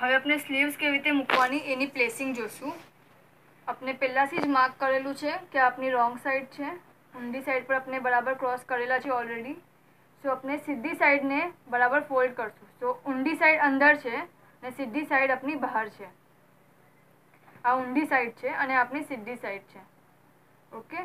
હવે આપણે સ્લીવ્સ કેવી રીતે મૂકવાની એની પ્લેસિંગ જોશું. આપણે પહેલાંથી જ માર્ક કરેલું છે કે આપની રોંગ સાઈડ છે. ઊંડી સાઈડ પર આપણે બરાબર ક્રોસ કરેલા છે ઓલરેડી સો આપણે સીધી સાઈડને બરાબર ફોલ્ડ કરશું. સો ઊંડી સાઈડ અંદર છે અને સીધી સાઈડ આપણી બહાર છે. આ ઊંડી સાઈડ છે અને આપની સીધી સાઈડ છે. ઓકે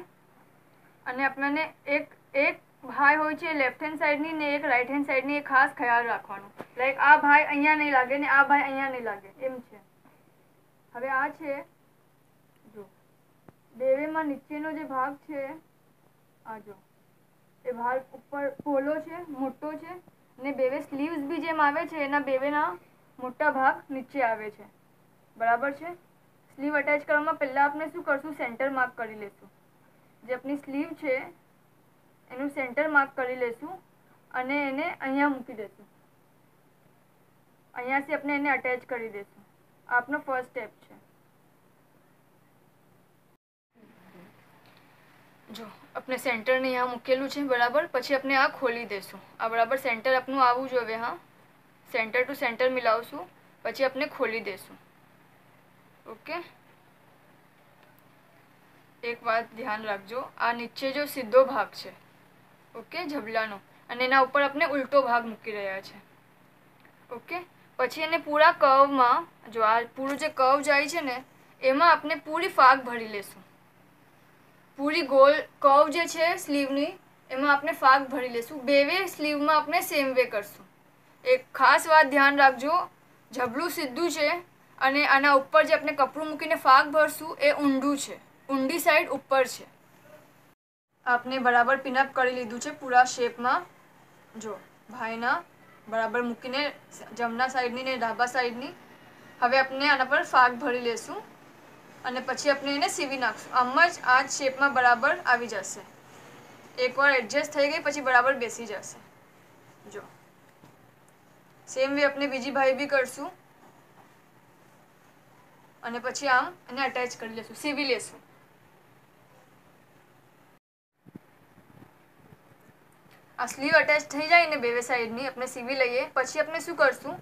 અને આપણને એક એક ભાઈ હોય છે લેફ્ટ હેન્ડ સાઈડની ને એક રાઈટ હેન્ડ સાઈડની એ ખાસ ખ્યાલ રાખવાનો. લાઈક આ ભાઈ અહીંયા નહીં લાગે ને આ ભાઈ અહીંયા નહીં લાગે. એમ છે. હવે આ છે, જો. બેવેમાં નીચેનો જે ભાગ છે, આ જો. એ ભાગ ઉપર પોલો છે, મોટો છે, ને બેવે સ્લીવ્સ બી જેમ આવે છે, એના બેવેના મોટા ભાગ નીચે આવે છે. બરાબર છે? સ્લીવ અટેચ કરવામાં પહેલાં આપણે શું કરશું? સેન્ટર માર્ક કરી લેશું. જે આપણી સ્લીવ છે એનું સેન્ટર માર્ક કરી લેશું અને એને અહીંયા મૂકી દેશું. અહીંયાથી આપણે એને અટેચ કરી દેશું. આપનો ફર્સ્ટ સ્ટેપ છે. જો, આપણે સેન્ટરને અહીંયા મૂકેલું છે, બરાબર? પછી આપણે આ ખોલી દેશું. આ બરાબર સેન્ટર આપનું આવવું જોઈએ હા? સેન્ટર ટુ સેન્ટર મિલાવશું. પછી આપણે ખોલી દેશું. ઓકે? એક વાત ધ્યાન રાખજો. આ નીચે જો સીધો ભાગ છે. ઓકે જબલાનો અને એના ઉપર આપણે ઉલટો ભાગ મૂકી રહ્યા છે. ઓકે? પછી એને પૂરા કવમાં જો આ પૂરું જે કવ જાય છે ને, એમાં આપણે પૂરી ફાગ ભરી લેશું. પૂરી ગોલ કવ જે છે સ્લીવની, એમાં આપણે ફાગ ભરી લેશું. બે વે સ્લીવમાં આપણે સેમ વે કરશું. એક ખાસ વાત ધ્યાન રાખજો જબલું સીધું છે અને આના ઉપર જે આપણે કપડું મૂકીને ફાગ ભરશું, એ ઊંડું છે. ઊંડી સાઈડ ઉપર છે. આપને બરાબર પિનઅપ કરી લીધું છે પૂરા શેપમાં જો, ભાઈના બરાબર મૂકીને જમણા સાઈડની ને ડાબા સાઈડની. હવે આપણે આના પર ફાગ ભરી લેશું અને પછી આપણે એને સીવી નાખશું. આમ જ આ જ શેપમાં બરાબર આવી જશે. એકવાર એડજસ્ટ થઈ ગઈ પછી બરાબર બેસી જશે. જો. સેમ વે આપણે બીજી ભાઈ બી કરશું. અને પછી આમ એને અટેચ કરી લેશું. સીવી લેશું. આ સ્લીવ અટેચ થઈ જાય ને બે સાઈડની આપણે સીવી લઈએ, પછી આપણે શું કરશું?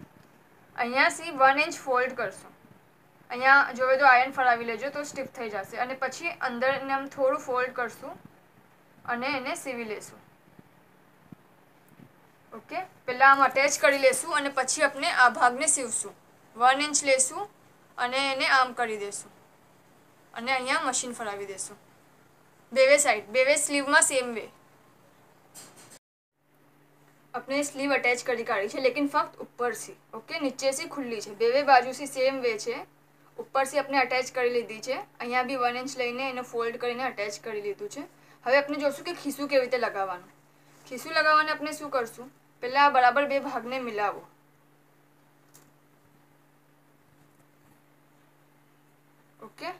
અહીંયાથી વન ઇંચ ફોલ્ડ કરશું. અહીંયા જોવે તો આયર્ન ફરાવી લેજો, તો સ્ટીફ થઈ જશે. અને પછી અંદરને આમ થોડું ફોલ્ડ કરશું અને એને સીવી લેશું. ઓકે? પહેલાં આમ અટેચ કરી લેશું અને પછી આપણે આ ભાગને સીવશું. વન ઇંચ લેશું અને એને આમ કરી દેશું. અને અહીંયા મશીન ફરાવી દેશું. બેવે સાઈડ બેવે સ્લીવમાં સેમ વે આપણે સ્લીવ અટેચ કરી કાઢી છે લેકિન ફક્ત ઉપરથી ઓકે નીચેથી ખુલ્લી છે બેવે બાજુથી સેમ વે છે ઉપરથી આપણે અટેચ કરી લીધી છે અહીંયા બી વન ઇંચ લઈને એને ફોલ્ડ કરીને અટેચ કરી લીધું છે હવે આપણે જોશું કે ખીસું કેવી રીતે લગાવવાનું ખીસું લગાવવાને આપણે શું કરશું પહેલાં બરાબર બે ભાગને મિલાવો ઓકે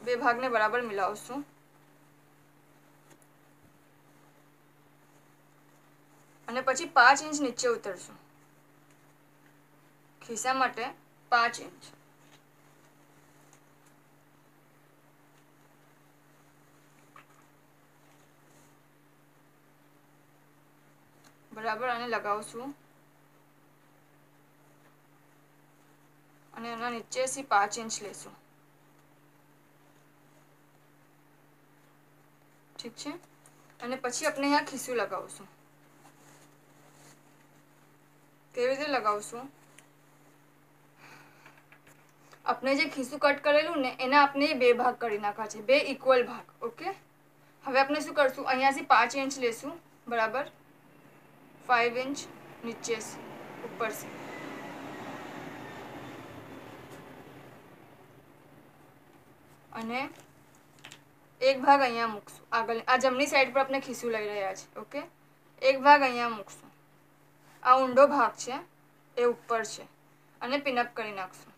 બે ભાગને બરાબર મિલાવશું અને પછી પાંચ ઇંચ નીચે ઉતરશું. ખિસ્સા માટે પાંચ ઇંચ. બરાબર, આને લગાવશું. અને એના નીચેથી પાંચ ઇંચ લેશું. ઠીક છે? અને પછી આપણે અહીંયા ખીસું લગાવશું. કેવી રીતે લગાવશું? આપણે જે ખીસું કટ કરેલું ને, એના આપણે બે ભાગ કરી નાખવા છે. બે ઇક્વલ ભાગ ઓકે હવે આપણે શું કરશું? અહીંયાથી પાંચ ઇંચ લેશું, બરાબર? ફાઇવ ઇંચ નીચે ઉપરથી અને એક ભાગ અહીંયા મૂકશું. આગળ, આ જમણી સાઈડ પર આપણે ખીસું લઈ રહ્યા છે ઓકે એક ભાગ અહીંયા મૂકશું. આ ઊંડો ભાગ છે, એ ઉપર છે. અને પિનઅપ કરી નાખશું.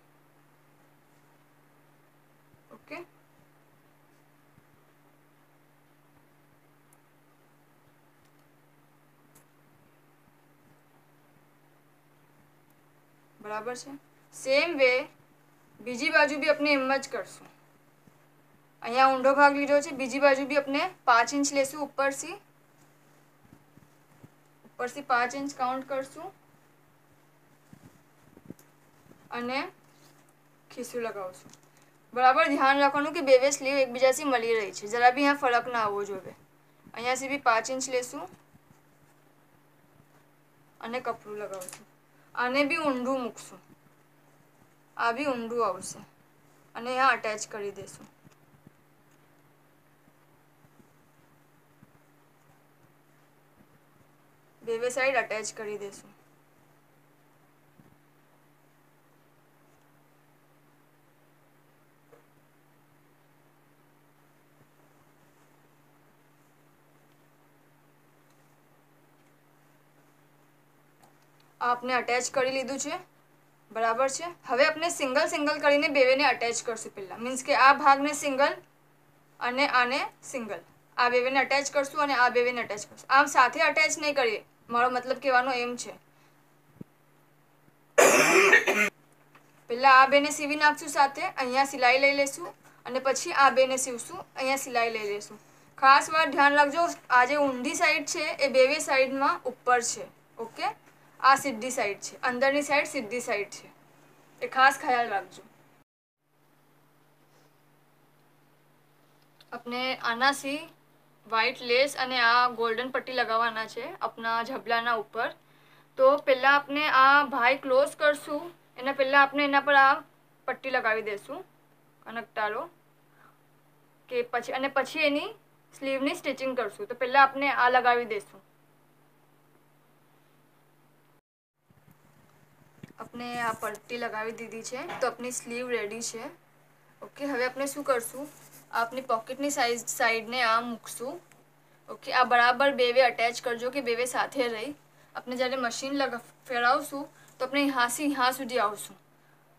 બરાબર છે? સેમ વે બીજી બાજુ બી આપણે એમ જ કરશું. અહીંયા ઊંડો ભાગ લીધો છે, બીજી બાજુ બી આપણે પાંચ ઇંચ લેશું ઉપરથી. પરથી પાંચ ઇંચ કાઉન્ટ કરશું. અને ખીસું લગાવશું. બરાબર? ધ્યાન રાખવાનું કે બે બે સ્લીવ એકબીજાથી મળી રહી છે. જરા બી અહીંયા ફરક ના આવવો જોઈએ. અહીંયાથી બી પાંચ ઇંચ લેશું અને કપડું લગાવશું. આને બી ઊંડું મૂકશું. આ બી ઊંડું આવશે. અને અહીંયા અટેચ કરી દેશું. બે બે સાઈડ અટેચ કરી દઈશું આપને અટેચ કરી લીધું છે? બરાબર છે? હવે આપણે સિંગલ સિંગલ કરીને બેવેને અટેચ કરશું પહેલાં. મીન્સ કે આ ભાગને સિંગલ અને આને સિંગલ આ બેવેને અટેચ કરશું અને આ બેવેને અટેચ કરશું. આમ સાથે અટેચ નહીં કરીએ. મારો મતલબ કહેવાનો એમ છે. પહેલાં આ બેને સીવી નાખશું સાથે, અહીંયા સિલાઈ લઈ લેશું અને પછી આ બેને સીવશું, અહીંયા સિલાઈ લઈ લેશું. ખાસ વાત ધ્યાન રાખજો, આ જે ઊંધી સાઈડ છે એ બેવે સાઈડમાં ઉપર છે, ઓકે? આ સીધી સાઈડ છે, અંદરની સાઈડ સીધી સાઈડ છે. એ ખાસ ખ્યાલ રાખજો. આપણે આનાથી વ્હાઈટ લેસ અને આ ગોલ્ડન પટ્ટી લગાવવાના છે આપણા ઝબલાના ઉપર. તો પહેલાં આપણે આ ભાઈ ક્લોઝ કરશું. એના પહેલાં આપણે એના પર આ પટ્ટી લગાવી દઈશું કનકટારો કે પછી, અને પછી એની સ્લીવની સ્ટિચિંગ કરશું. તો પહેલાં આપણે આ લગાવી દઈશું આપણે આ પટ્ટી લગાવી દીધી છે. તો આપણી સ્લીવ રેડી છે. ઓકે હવે આપણે શું કરશું? આપની પોકેટની સાઈઝ સાઈડને આ મૂકશું. ઓકે આ બરાબર બેવે અટેચ કરજો કે બેવે સાથે રહી. આપણે જ્યારે મશીન લગ ફેરવશું તો આપણે હાંસી હા સુધી આવશું.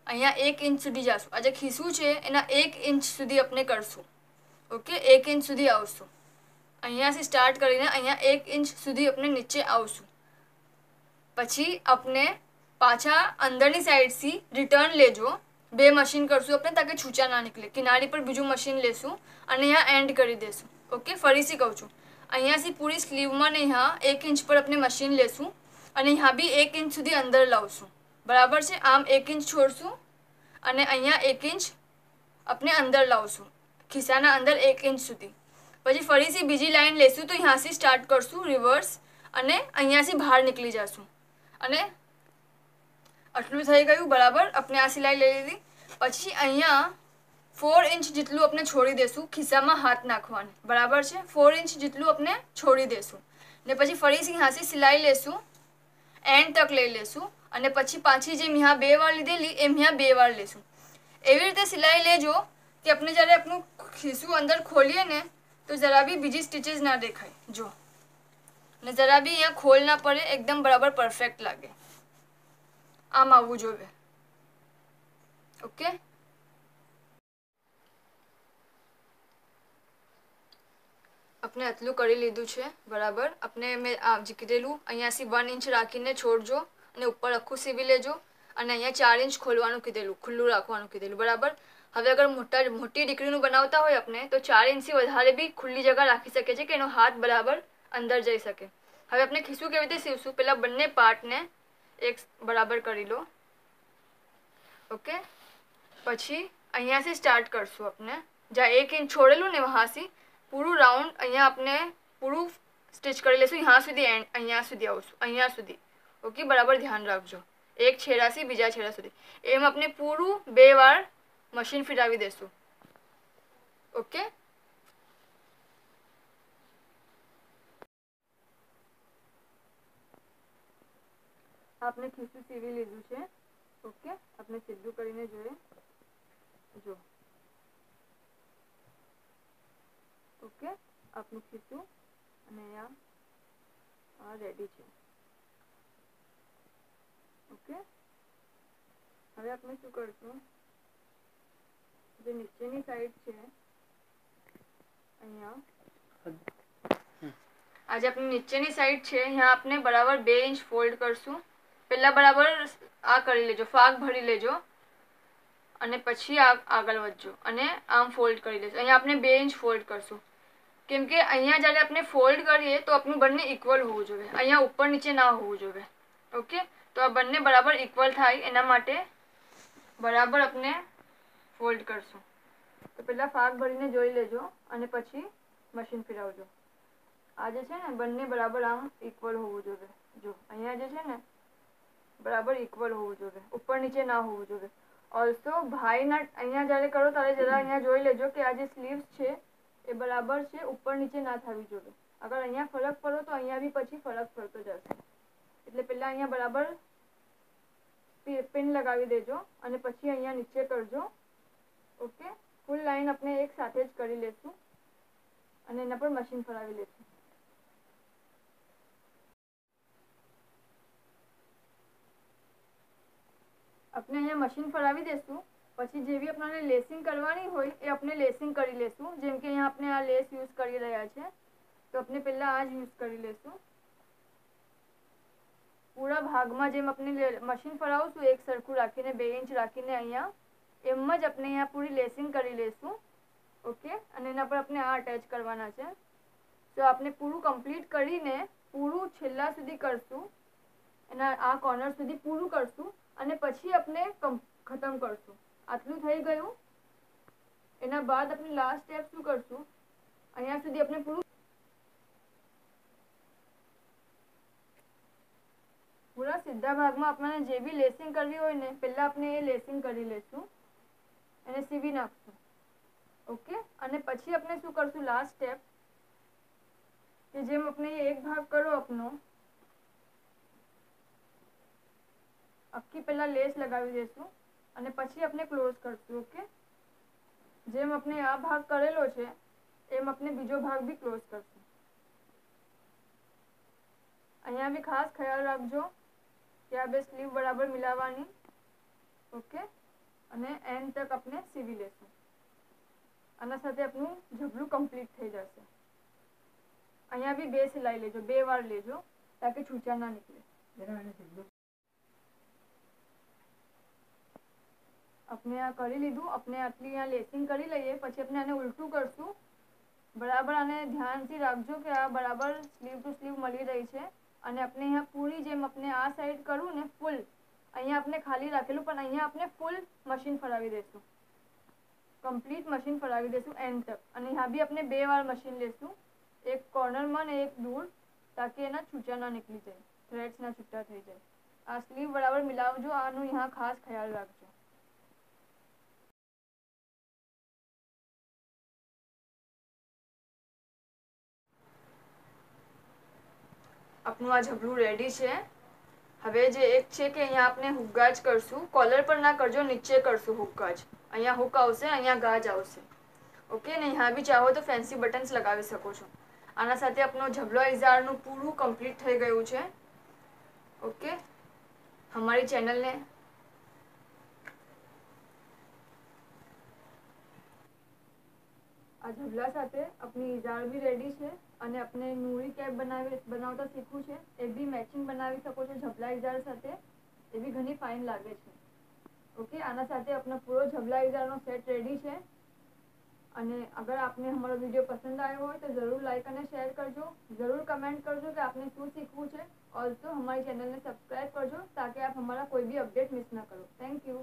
અહીંયા એક ઇંચ સુધી જશું. આ જે ખીસું છે, એના એક ઇંચ સુધી આપણે કરશું. ઓકે એક ઇંચ સુધી આવશું. અહીંયાથી સ્ટાર્ટ કરીને અહીંયા એક ઇંચ સુધી આપણે નીચે આવશું. પછી આપણે પાછા અંદરની સાઈડથી રિટર્ન લેજો. બે મશીન કરશું આપણે તાકે છૂચા ના નીકળે. કિનારી પર બીજું મશીન લેશું અને અહીંયા એન્ડ કરી દઈશું ઓકે ફરીથી કહું છું. અહીંયાથી પૂરી સ્લીવમાં ને અહીંયા એક ઇંચ પર આપણે મશીન લેશું અને અહીંયા બી એક ઇંચ સુધી અંદર લાવશું. બરાબર છે? આમ એક ઇંચ છોડશું અને અહીંયા એક ઇંચ આપણે અંદર લાવશું. ખિસ્સાના અંદર એક ઇંચ સુધી. પછી ફરીથી બીજી લાઈન લેશું તો અહીંયાથી સ્ટાર્ટ કરશું રિવર્સ અને અહીંયાથી બહાર નીકળી જશું. અને આટલું થઈ ગયું, બરાબર? આપણે આ સિલાઈ લઈ લીધી. પછી અહીંયા ફોર ઇંચ જેટલું આપણે છોડી દેશું, ખિસ્સામાં હાથ નાખવાનું. બરાબર છે? ફોર ઇંચ જેટલું આપણે છોડી દેશું. ને પછી ફરીથી સિંહાસી સિલાઈ લેશું એન્ડ તક લઈ લેશું. અને પછી પાછી જે મિયા બે વાર લીધેલી, એ મિયા બે વાર લેશું. એવી રીતે સિલાઈ લેજો કે આપણે જ્યારે આપણું ખિસ્સું અંદર ખોલીએ ને, તો જરા બી બીજી સ્ટીચીસ ના દેખાય. જો. ને જરા બી અહીંયા ખોલ ના પડે, એકદમ બરાબર પરફેક્ટ લાગે. આમ આવવું જોઈએ. ઓકે? આપણે આટલું કરી લીધું છે, બરાબર? આપણે મેં આ કીધેલું અહીંયાથી વન ઇંચ રાખીને છોડજો અને ઉપર આખું સીવી લેજો અને અહીંયા ચાર ઇંચ ખોલવાનું કીધેલું, ખુલ્લું રાખવાનું કીધેલું, બરાબર? હવે અગર મોટા, મોટી દીકરીનું બનાવતા હોય આપણે તો ચાર ઇંચથી વધારે બી ખુલ્લી જગ્યા રાખી શકે છે કે એનો હાથ બરાબર અંદર જઈ શકે. હવે આપણે ખીસું કેવી રીતે સીવશું? પહેલાં બંને પાર્ટને એક બરાબર કરી લો. ઓકે? પછી અહીંયાથી સ્ટાર્ટ કરશું આપણે જ્યાં એક ઇંચ છોડેલું ને વહાંથી પૂરું રાઉન્ડ અહીંયા આપણે પૂરું સ્ટિચ કરી લઈશું અહીંયા સુધી એન્ડ અહીંયા સુધી આવશું. અહીંયા સુધી. ઓકે? બરાબર ધ્યાન રાખજો. એક છેડાથી બીજા છેડા સુધી એમ આપણે પૂરું બે વાર મશીન ફિરાવી દઈશું ઓકે? આપણે ખીસું સીવી લીધું છે. ઓકે આપણે સીધું કરીને જોઈએ. જો. ઓકે આપણું ખીસું અને અહીંયા આ રેડી છે. ઓકે હવે આપણે શું કરશું? જે નીચેની સાઈડ છે અહીંયા. આજે આપણી નીચેની સાઈડ છે અહીંયા આપણે બરાબર બે ઇંચ ફોલ્ડ કરશું. પહેલાં બરાબર આ કરી લેજો, ફાગ ભરી લેજો અને પછી આગળ વધજો અને આમ ફોલ્ડ કરી લેજો. અહીંયા આપણે બે ઇંચ ફોલ્ડ કરશું. કેમ કે અહીંયા જ્યારે આપણે ફોલ્ડ કરીએ તો આપણું બંને ઇક્વલ હોવું જોઈએ. અહીંયા ઉપર નીચે ના હોવું જોઈએ. ઓકે તો આ બંને બરાબર ઇક્વલ થાય, એના માટે બરાબર આપણે ફોલ્ડ કરશું. તો પહેલાં ફાગ ભરીને જોઈ લેજો અને પછી મશીન ફેરવજો. આ જે છે ને, બંને બરાબર આમ ઇક્વલ હોવું જોઈએ. જો, અહીંયા જે છે ને બરાબર ઇક્વલ હોવું જોઈએ, ઉપર નીચે ના હોવું જોઈએ. ઓલ્સો ભાઈના અહીંયા જ્યારે કરો ત્યારે જરા અહીંયા જોઈ લેજો કે આ જે સ્લીવ્સ છે, એ બરાબર છે, ઉપર નીચે ના થવી જોઈએ. અગર અહીંયા ફરક પડો તો અહીંયા બી પછી ફરક પડતો જશે. એટલે પહેલાં અહીંયા બરાબર પિન લગાવી દેજો અને પછી અહીંયા નીચે કરજો. ઓકે ફૂલ લાઈન આપણે એક સાથે જ કરી લેશું. અને એના પર મશીન ફરાવી લેશું. આપણે અહીંયા મશીન ફરાવી દેશું, પછી જેવી આપણને લેસિંગ કરવાની હોય એ આપણે લેસિંગ કરી લેશું. જેમ કે અહીંયા આપણે આ લેસ યુઝ કરી રહ્યા છે, તો આપણે પહેલાં આ જ યુઝ કરી લેશું. પૂરા ભાગમાં જેમ આપણે મશીન ફરાવશું એક સરખું રાખીને, બે ઇંચ રાખીને અહીંયા, એમ જ આપણે અહીંયા પૂરી લેસિંગ કરી લઈશું ઓકે અને એના પર આપણે આ અટેચ કરવાના છે. તો આપણે પૂરું કમ્પ્લીટ કરીને, પૂરું છેલ્લા સુધી કરશું. એના, આ કોર્નર સુધી પૂરું કરશું. અને પછી આપણે ખતમ કરશું. આટલું થઈ ગયું. એના બાદ આપણે લાસ્ટ સ્ટેપ શું કરશું? અહીંયા સુધી આપણે પૂરું પૂરા સીધા ભાગમાં આપણને જે બી લેસિંગ કરવી હોય ને, પહેલાં આપણે એ લેસિંગ કરી લેશું. એને સીવી નાખશું. ઓકે? અને પછી આપણે શું કરશું? લાસ્ટ સ્ટેપ કે જેમ આપણે એક ભાગ કરો આપનો આખી પહેલાં લેસ લગાવી દઈશું અને પછી આપણે ક્લોઝ કરશું, ઓકે? જેમ આપણે આ ભાગ કરેલો છે, એમ આપણે બીજો ભાગ બી ક્લોઝ કરશું. અહીંયા બી ખાસ ખ્યાલ રાખજો કે આ બે સ્લીવ બરાબર મિલાવવાની ઓકે? અને એન્ડ તક આપણે સીવી લેશું. આના સાથે આપણું ઝબલું કમ્પ્લીટ થઈ જશે. અહીંયા બી બે સિલાઈ લેજો, બે વાર લેજો, તાકે છૂચા ના નીકળે. આપણે આ કરી લીધું, આપણે આટલી અહીંયા લેસિંગ કરી લઈએ, પછી આપણે આને ઉલટું કરશું. બરાબર, આને ધ્યાનથી રાખજો કે આ બરાબર સ્લીવ ટુ સ્લીવ મળી રહી છે. અને આપણે અહીંયા પૂરી જેમ આપણે આ સાઈડ કરવું ને ફૂલ અહીંયા આપણે ખાલી રાખેલું, પણ અહીંયા આપણે ફૂલ મશીન ફરાવી દઈશું. કમ્પ્લીટ મશીન ફરાવી દઈશું એન્ડ તક. અને અહીંયા બી આપણે બે વાર મશીન લેશું. એક કોર્નરમાં ને એક દૂર, તાકી એના છૂટા ના નીકળી જાય થ્રેડ્સના છૂટા થઈ જાય. આ સ્લીવ બરાબર મિલાવજો, આનું અહીંયા ખાસ ખ્યાલ રાખજો. આપણું આ ઝબલું રેડી છે. હવે જે એક છે કે અહીંયા આપણે હુક્કા જ કરશું. કોલર પર ના કરજો, નીચે કરશું હુક્કા જ અહીંયા હુક આવશે, અહીંયા ગાજ આવશે. ઓકે ને અહીંયા બી ચાહો તો ફેન્સી બટન્સ લગાવી શકો છો. આના સાથે આપણો ઝબલો ઇઝારનું પૂરું કમ્પ્લીટ થઈ ગયું છે. ઓકે અમારી ચેનલને આ ઝબલા સાથે આપણી ઇઝાળ બી રેડી છે અને આપણે નૂરી કેપ બનાવી, બનાવતા શીખવું છે. એ બી મેચિંગ બનાવી શકો છો ઢબલા ઇઝાળ સાથે. એ બી ઘણી ફાઇન લાગે છે. ઓકે આના સાથે આપણો પૂરો ઝબલા ઇઝાળનો સેટ રેડી છે. અને અગર આપને અમારો વીડિયો પસંદ આવ્યો હોય તો જરૂર લાઈક અને શેર કરજો. જરૂર કમેન્ટ કરજો કે આપને શું શીખવું છે. ઓલસો અમારી ચેનલને સબસ્ક્રાઈબ કરજો, તાકે આપ અમારા કોઈ બી અપડેટ મિસ ન કરો. Thank you